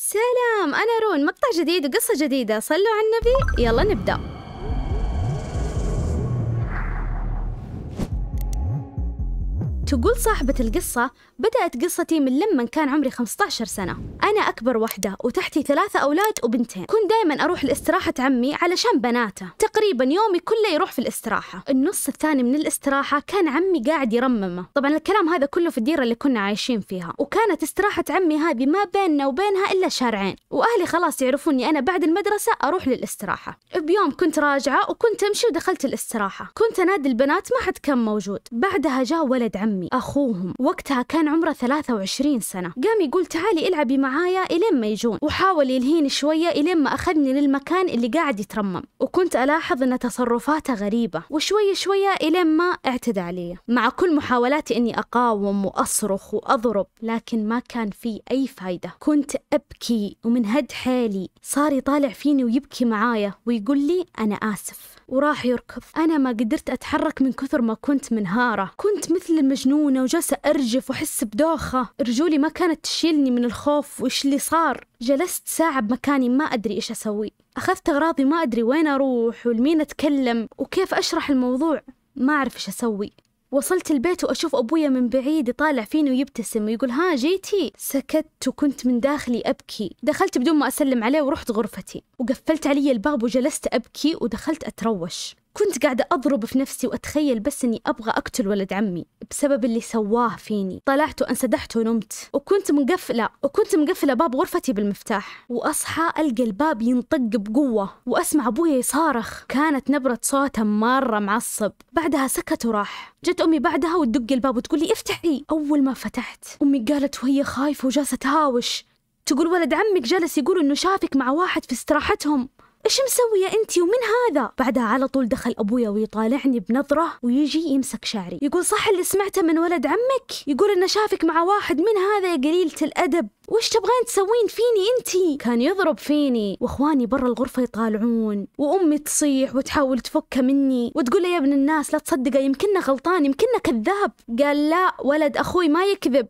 سلام أنا رون مقطع جديد وقصة جديدة. صلوا على النبي. يلا نبدأ. تقول صاحبة القصة بدأت قصتي من لما كان عمري 15 سنة. أنا أكبر وحدة وتحتي ثلاثة أولاد وبنتين. كنت دائما أروح لاستراحة عمي علشان بناته. تقريبا يومي كله يروح في الاستراحة. النص الثاني من الاستراحة كان عمي قاعد يرممه. طبعا الكلام هذا كله في الديرة اللي كنا عايشين فيها. وكانت استراحة عمي هذه ما بيننا وبينها إلا شارعين. وأهلي خلاص يعرفوني أنا بعد المدرسة أروح للاستراحة. بيوم كنت راجعة وكنت أمشي ودخلت الاستراحة. كنت أنادي البنات ما حد كان موجود. بعدها جاء ولد عمي. أخوهم. وقتها كان عمره 23 سنة. قام يقول تعالي إلعبي معايا إلين ما يجون. وحاول يلهيني شوية إلين ما أخذني للمكان اللي قاعد يترمم. وكنت ألاحظ أن تصرفاته غريبة. وشوية شوية إلين ما اعتدى علي. مع كل محاولاتي أني أقاوم وأصرخ وأضرب لكن ما كان في أي فايدة. كنت أبكي ومن هد حيلي صار يطالع فيني ويبكي معايا ويقول لي أنا آسف. وراح يركض. أنا ما قدرت أتحرك من كثر ما كنت منهارة. كنت مثل المجنونة وجالسة أرجف وأحس بدوخة. رجولي ما كانت تشيلني من الخوف. وإيش اللي صار؟ جلست ساعة بمكاني ما أدري إيش أسوي. أخذت أغراضي ما أدري وين أروح. ولمين أتكلم. وكيف أشرح الموضوع؟ ما أعرف إيش أسوي. وصلت البيت وأشوف أبويا من بعيد يطالع فيني ويبتسم ويقول ها جيتي. سكت وكنت من داخلي أبكي. دخلت بدون ما أسلم عليه ورحت غرفتي. وقفلت علي الباب وجلست أبكي ودخلت أتروش. كنت قاعدة أضرب في نفسي وأتخيل بس إني أبغى أقتل ولد عمي بسبب اللي سواه فيني. طلعت وانسدحت ونمت. وكنت مقفلة وكنت مقفلة باب غرفتي بالمفتاح. وأصحى ألقى الباب ينطق بقوة وأسمع أبويا يصارخ. كانت نبرة صوته مرة معصب. بعدها سكت وراح. جت أمي بعدها وتدق الباب وتقول لي افتحي أول ما فتحت أمي قالت وهي خايفة وجالسة تهاوش. تقول ولد عمك جالس يقول إنه شافك مع واحد في استراحتهم. إيش مسوية انتي ومن هذا؟ بعدها على طول دخل أبويا ويطالعني بنظرة ويجي يمسك شعري. يقول صح اللي سمعته من ولد عمك؟ يقول إنه شافك مع واحد من هذا يا قليلة الأدب. وش تبغين تسوين فيني انتي؟ كان يضرب فيني. وإخواني برا الغرفة يطالعون. وأمي تصيح وتحاول تفكه مني. وتقول يا ابن الناس لا تصدقه يمكنه غلطان يمكنه كذاب. قال لا ولد أخوي ما يكذب.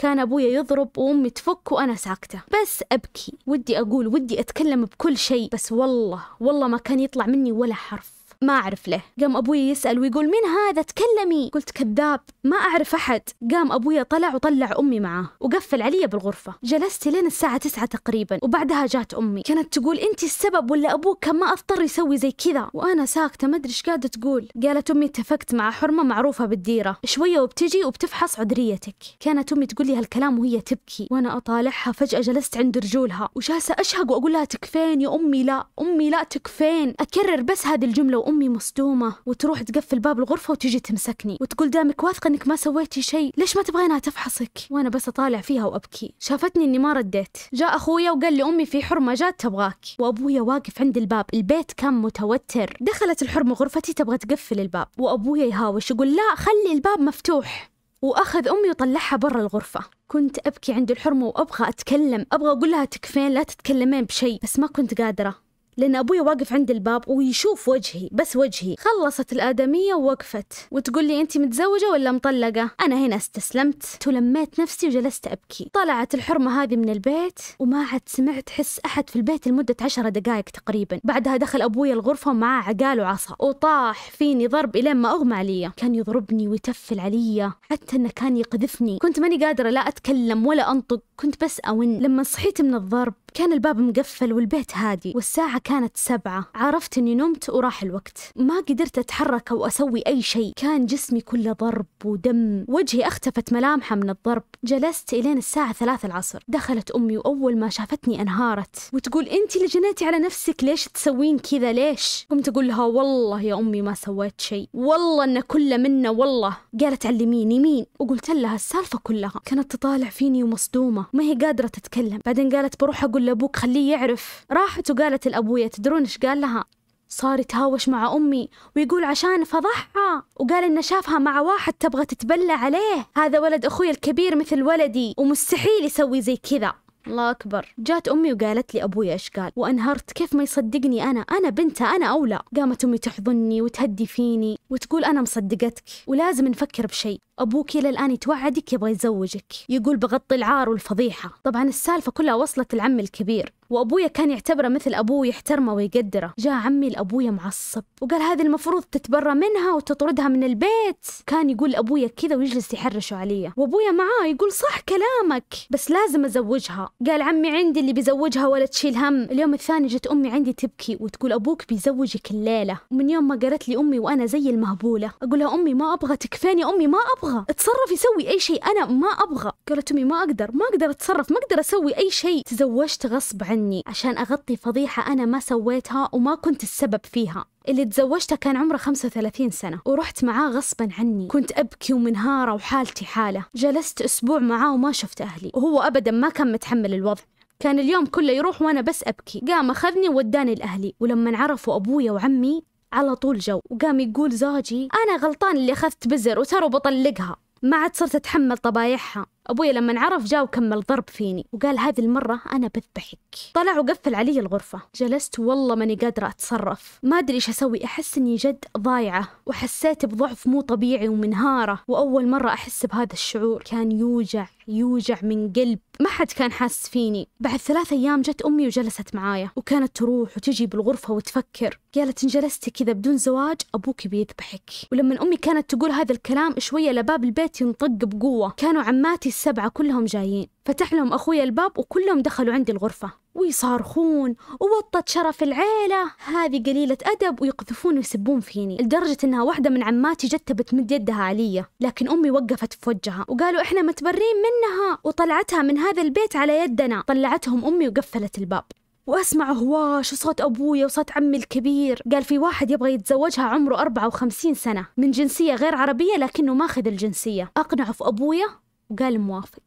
كان أبويا يضرب وأمي تفك وأنا ساكتة. بس أبكي. ودي أقول ودي أتكلم بكل شيء. بس والله والله ما كان يطلع مني ولا حرف. ما أعرف ليه قام أبوي يسأل ويقول مين هذا؟ تكلمي. قلت كذاب. ما أعرف أحد. قام أبويا طلع وطلع أمي معاه وقفل علي بالغرفة. جلست لين الساعة تسعة تقريبا وبعدها جات أمي. كانت تقول أنت السبب ولا أبوك كان ما أضطر يسوي زي كذا؟ وأنا ساكتة ما أدري إيش قاعدة تقول. قالت أمي اتفقت مع حرمة معروفة بالديرة. شوية وبتجي وبتفحص عذريتك. كانت أمي تقول لي هالكلام وهي تبكي. وأنا أطالعها فجأة جلست عند رجولها وجالسة أشهق وأقول لها تكفين يا أمي؟ لا. أمي لا تكفين. أكرر بس هذه الجملة وأمي مصدومة وتروح تقفل باب الغرفة وتجي تمسكني وتقول دامك واثقة إنك ما سويتي شيء ليش ما تبغينها تفحصك؟ وأنا بس أطالع فيها وأبكي. شافتني إني ما رديت. جاء أخويا وقال لي أمي في حرمة جات تبغاك. وأبويا واقف عند الباب البيت كان متوتر. دخلت الحرمة غرفتي تبغى تقفل الباب. وأبويا يهاوش يقول لا خلي الباب مفتوح. وأخذ أمي وطلعها برا الغرفة. كنت أبكي عند الحرمة وأبغى أتكلم. أبغى أقول لها تكفين لا تتكلمين بشيء. بس ما كنت قادرة. لأن أبوي واقف عند الباب ويشوف وجهي بس وجهي خلصت الآدمية ووقفت. وتقول لي أنت متزوجة ولا مطلقة؟ أنا هنا استسلمت ولميت نفسي وجلست أبكي. طلعت الحرمة هذه من البيت وما عاد سمعت حس أحد في البيت لمدة عشرة دقائق تقريبا. بعدها دخل أبوي الغرفة ومعاه عقال وعصا. وطاح فيني ضرب إلين ما أغمى علي. كان يضربني ويتفل علي حتى إنه كان يقذفني. كنت ماني قادرة لا أتكلم ولا أنطق. كنت بس أون لما صحيت من الضرب كان الباب مقفل والبيت هادي والساعة كانت سبعة. عرفت إني نمت وراح الوقت. ما قدرت أتحرك أو أسوي أي شيء. كان جسمي كله ضرب ودم. وجهي أختفت ملامحة من الضرب. جلست إلين الساعة ثلاثة العصر. دخلت أمي وأول ما شافتني أنهارت. وتقول انت اللي جنيتي على نفسك. ليش تسوين كذا؟ ليش؟ قمت أقول لها والله يا أمي ما سويت شيء. والله إن كله منا والله. قالت علميني مين؟ وقلت لها السالفة كلها. كانت تطالع فيني ومصدومة. ما هي قادرة تتكلم. بعدين قالت بروح أقول لأبوك خليه يعرف. راحت وقالت لأبويا تدرون إيش قال لها؟ صار يتهاوش مع أمي ويقول عشان فضحها. وقال إنه شافها مع واحد تبغى تتبلى عليه. هذا ولد أخوي الكبير مثل ولدي ومستحيل يسوي زي كذا. الله أكبر. جات أمي وقالت لي أبوي إيش قال؟ وأنهرت. كيف ما يصدقني أنا؟ أنا بنته أنا أولى. قامت أمي تحضني وتهدي فيني وتقول أنا مصدقتك. ولازم نفكر بشيء. أبوك إلى الآن يتوعدك يبغى يزوجك يقول بغطي العار والفضيحة. طبعا السالفة كلها وصلت العم الكبير. وأبويا كان يعتبره مثل أبوه يحترمه ويقدره. جاء عمي لأبويا معصب وقال هذه المفروض تتبرى منها وتطردها من البيت. كان يقول لأبويا كذا ويجلس يحرشه علي. وأبويا معاه يقول صح كلامك بس لازم أزوجها. قال عمي عندي اللي بيزوجها ولا تشيل هم. اليوم الثاني جت أمي عندي تبكي وتقول أبوك بيزوجك الليلة. ومن يوم ما قالت لي أمي وأنا زي المهبولة أقول لها أمي ما أبغى تكفيني أمي؟ ما أبغى اتصرفي سوي أي شيء أنا ما أبغى. قالت أمي ما أقدر ما أقدر أتصرف ما أقدر أسوي أي شيء. تزوجت غصب عني عشان أغطي فضيحة أنا ما سويتها وما كنت السبب فيها. اللي تزوجته كان عمره 35 سنة ورحت معاه غصبا عني. كنت أبكي ومنهارة وحالتي حالة. جلست أسبوع معاه وما شفت أهلي. وهو أبدا ما كان متحمل الوضع. كان اليوم كله يروح وأنا بس أبكي. قام أخذني ووداني لأهلي. ولما عرفوا أبويا وعمي على طول جو وقام يقول زوجي أنا غلطان اللي أخذت بزر وترى بطلقها. ما عاد صرت أتحمل طبايعها. أبوي لما عرف جاء وكمل ضرب فيني وقال هذه المرة أنا بذبحك طلع وقفل علي الغرفة. جلست والله ماني قادرة أتصرف. ما أدري إيش أسوي أحس إني جد ضايعة وحسيت بضعف مو طبيعي ومنهارة. وأول مرة أحس بهذا الشعور. كان يوجع يوجع من قلب. ما حد كان حاس فيني. بعد ثلاث أيام جت أمي وجلست معايا وكانت تروح وتجي بالغرفة وتفكر. قالت إن جلستي كذا بدون زواج أبوك بيذبحك. ولما أمي كانت تقول هذا الكلام شوية لباب البيت ينطق بقوة. كانوا عماتي السبعة كلهم جايين. فتح لهم أخوي الباب وكلهم دخلوا عندي الغرفة. ويصارخون. ووطت شرف العيلة. هذه قليلة أدب ويقذفون ويسبون فيني. لدرجة إنها واحدة من عماتي جت بتمد يدها علي. لكن أمي وقفت في وجهها وقالوا إحنا متبرين منها. وطلعتها من هذا البيت على يدنا. طلعتهم أمي وقفلت الباب. وأسمع هواش وصوت أبويا وصوت عمي الكبير. قال في واحد يبغى يتزوجها عمره 54 سنة. من جنسية غير عربية لكنه ماخذ الجنسية. أقنعه في أبويا وقال موافق.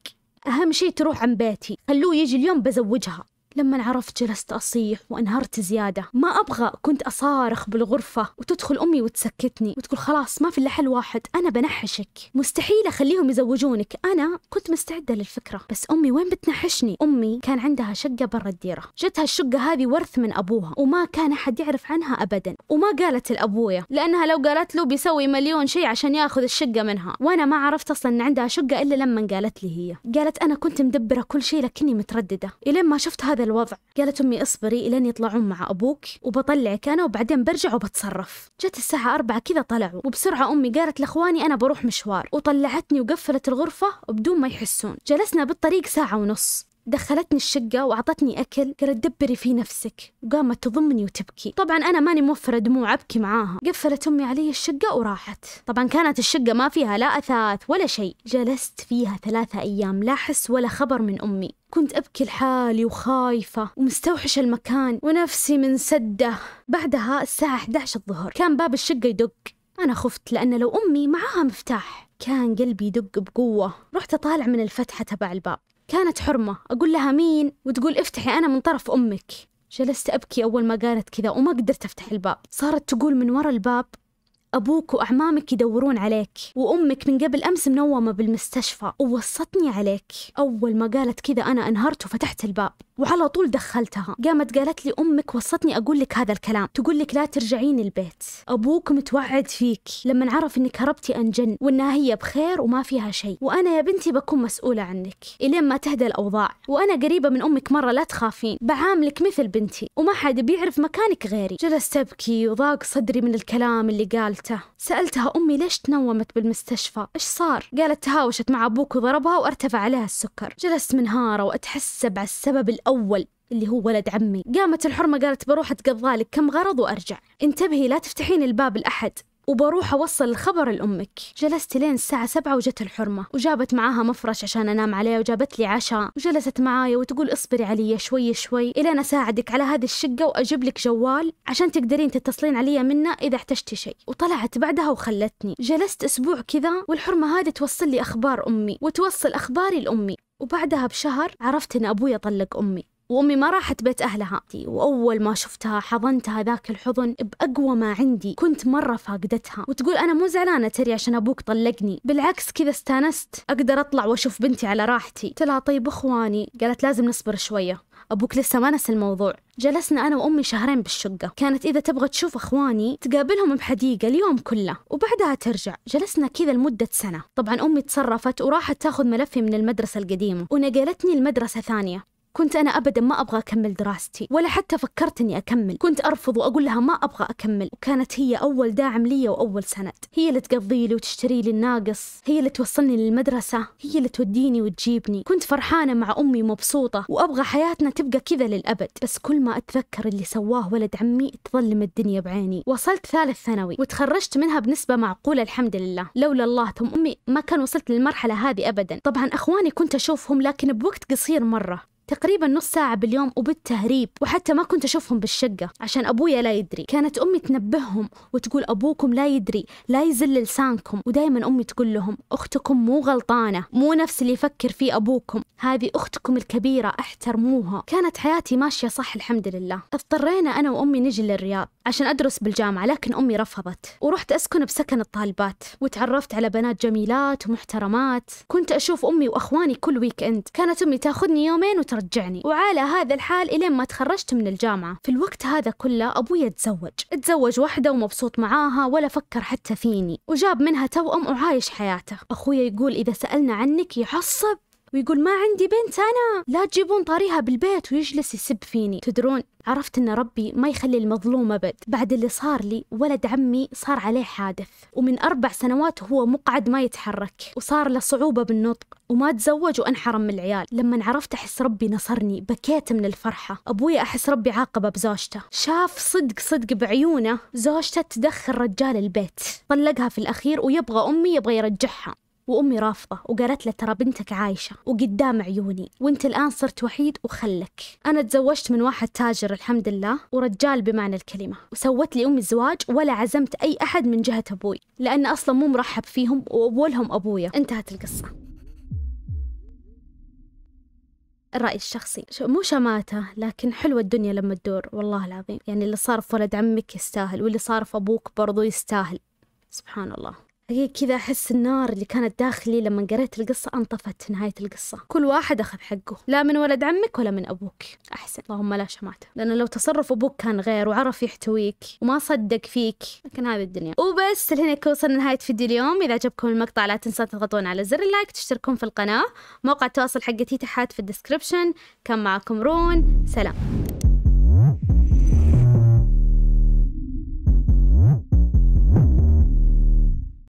أهم شيء تروح عن بيتي. خلوه يجي اليوم بزوجها. لما عرفت جلست أصيح وانهرت زيادة. ما أبغى كنت أصارخ بالغرفة وتدخل أمي وتسكتني وتقول خلاص ما في إلا حل واحد أنا بنحشك. مستحيل أخليهم يزوجونك. أنا كنت مستعدة للفكرة. بس أمي وين بتنحشني؟ أمي كان عندها شقة برا الديرة. جتها الشقة هذه ورث من أبوها وما كان أحد يعرف عنها أبدا. وما قالت لأبويا لأنها لو قالت له بيسوي مليون شيء عشان ياخذ الشقة منها. وأنا ما عرفت أصلا إن عندها شقة إلا لما قالت لي هي. قالت أنا كنت مدبرة كل شيء لكني مترددة. إلين ما شفت هذا الوضع. قالت أمي اصبري إلين يطلعون مع أبوك وبطلعك أنا وبعدين برجع وبتصرف. جت الساعة أربعة كذا طلعوا وبسرعة أمي قالت لإخواني أنا بروح مشوار. وطلعتني وقفلت الغرفة بدون ما يحسون. جلسنا بالطريق ساعة ونص. دخلتني الشقة وأعطتني أكل قالت دبري في نفسك وقامت تضمني وتبكي. طبعا أنا ماني موفرة دموع أبكي معاها. قفلت أمي علي الشقة وراحت. طبعا كانت الشقة ما فيها لا أثاث ولا شيء. جلست فيها ثلاثة أيام لا حس ولا خبر من أمي. كنت أبكي لحالي وخايفة ومستوحشة المكان ونفسي من سدة. بعدها الساعة 11 الظهر كان باب الشقة يدق. أنا خفت لأن لو أمي معاها مفتاح. كان قلبي يدق بقوة. رحت أطالع من الفتحة تبع الباب. كانت حرمة. أقول لها مين؟ وتقول افتحي أنا من طرف أمك. جلست أبكي أول ما قالت كذا وما قدرت أفتح الباب. صارت تقول من ورا الباب أبوك وأعمامك يدورون عليك وأمك من قبل أمس منومة بالمستشفى ووصتني عليك. أول ما قالت كذا أنا انهرت وفتحت الباب. وعلى طول دخلتها. قامت قالت لي أمك وصتني أقول لك هذا الكلام. تقول لك لا ترجعين البيت. أبوك متوعد فيك. لما عرف إنك هربتي أنجن وإنها هي بخير وما فيها شيء. وأنا يا بنتي بكون مسؤولة عنك. إلين ما تهدى الأوضاع. وأنا قريبة من أمك مرة لا تخافين. بعاملك مثل بنتي. وما حد بيعرف مكانك غيري. جلست أبكي وضاق صدري من الكلام اللي قالته. سألتها أمي ليش تنومت بالمستشفى؟ إيش صار؟ قالت تهاوشت مع أبوك وضربها وأرتفع عليها السكر. جلست منهارة وأتحسب على السبب الأول اللي هو ولد عمي. قامت الحرمة قالت بروح أتقضالك كم غرض وأرجع. انتبهي لا تفتحين الباب لأحد. وبروح أوصل الخبر لأمك. جلست لين الساعة سبعة وجت الحرمة وجابت معاها مفرش عشان أنام عليه وجابت لي عشاء. وجلست معايا وتقول اصبري علي شوي شوي إلين أساعدك على هذه الشقة وأجيب لك جوال عشان تقدرين تتصلين علي منه إذا احتجتي شيء. وطلعت بعدها وخلتني. جلست أسبوع كذا والحرمة هذه توصل لي أخبار أمي وتوصل أخباري لأمي. وبعدها بشهر عرفت إن أبوي طلق أمي. وأمي ما راحت بيت أهلها. وأول ما شفتها حضنتها ذاك الحضن بأقوى ما عندي. كنت مرة فاقدتها. وتقول أنا مو زعلانة تري عشان أبوك طلقني. بالعكس كذا استانست. أقدر أطلع وأشوف بنتي على راحتي. قلت لها طيب إخواني. قالت لازم نصبر شوية. أبوك لسه ما نسى الموضوع. جلسنا أنا وأمي شهرين بالشقة. كانت إذا تبغى تشوف أخواني تقابلهم بحديقة اليوم كله. وبعدها ترجع. جلسنا كذا لمدة سنة. طبعا أمي تصرفت وراحت تاخذ ملفي من المدرسة القديمة. ونقلتني لمدرسة ثانية. كنت أنا أبدا ما أبغى أكمل دراستي ولا حتى فكرت إني أكمل. كنت أرفض وأقول لها ما أبغى أكمل. وكانت هي أول داعم لي وأول سند. هي اللي تقضي لي وتشتري لي الناقص. هي اللي توصلني للمدرسة. هي اللي توديني وتجيبني. كنت فرحانة مع أمي مبسوطة. وأبغى حياتنا تبقى كذا للأبد. بس كل ما أتذكر اللي سواه ولد عمي تظلم الدنيا بعيني. وصلت ثالث ثانوي وتخرجت منها بنسبة معقولة الحمد لله. لولا الله ثم أمي ما كان وصلت للمرحلة هذه أبدا. طبعا أخواني كنت أشوفهم لكن بوقت قصير مرة. تقريبا نص ساعة باليوم وبالتهريب وحتى ما كنت أشوفهم بالشقة عشان أبويا لا يدري. كانت أمي تنبههم وتقول أبوكم لا يدري لا يزل لسانكم. ودائما أمي تقول لهم أختكم مو غلطانة مو نفس اللي يفكر فيه أبوكم. هذه أختكم الكبيرة احترموها كانت حياتي ماشية صح الحمد لله. اضطرينا أنا وأمي نجي للرياض عشان أدرس بالجامعة لكن أمي رفضت. ورحت أسكن بسكن الطالبات وتعرفت على بنات جميلات ومحترمات. كنت أشوف أمي وأخواني كل ويك إند كانت أمي تأخذني يومين وترجعني وعلى هذا الحال إلين ما تخرجت من الجامعة. في الوقت هذا كله أبويا تزوج تزوج واحدة ومبسوط معاها ولا فكر حتى فيني. وجاب منها توأم وعايش حياته. أخويا يقول إذا سألنا عنك يعصب ويقول ما عندي بنت أنا. لا تجيبون طاريها بالبيت ويجلس يسب فيني. تدرون عرفت أن ربي ما يخلي المظلوم أبد. بعد اللي صار لي ولد عمي صار عليه حادث. ومن أربع سنوات وهو مقعد ما يتحرك. وصار له صعوبة بالنطق. وما تزوج وأنحرم من العيال. لما عرفت أحس ربي نصرني بكيت من الفرحة. أبوي أحس ربي عاقبه بزوجته. شاف صدق صدق بعيونه زوجته تدخل رجال البيت. طلقها في الأخير ويبغى أمي يبغى يرجعها. وأمي رافضة وقالت له ترى بنتك عايشة وقدام عيوني وأنت الآن صرت وحيد وخلك. أنا تزوجت من واحد تاجر الحمد لله ورجال بمعنى الكلمة. وسوت لي أمي الزواج ولا عزمت أي أحد من جهة أبوي لأن أصلا مو مرحب فيهم وأولهم أبويا. انتهت القصة. الرأي الشخصي مو شماتة لكن حلوة الدنيا لما تدور والله العظيم. يعني اللي صار في ولد عمك يستاهل واللي صار في أبوك برضو يستاهل. سبحان الله. هي كذا أحس النار اللي كانت داخلي لما قريت القصة أنطفت نهاية القصة. كل واحد أخذ حقه لا من ولد عمك ولا من أبوك. أحسن. اللهم لا شماتة. لأنه لو تصرف أبوك كان غير وعرف يحتويك وما صدق فيك لكن هذه الدنيا. وبس لهنا وصلنا لنهاية فيديو اليوم. إذا عجبكم المقطع لا تنسوا تضغطون على زر ال like تشتركون في القناة. موقع التواصل حقتي تحت في ال description. كان معكم رون. سلام.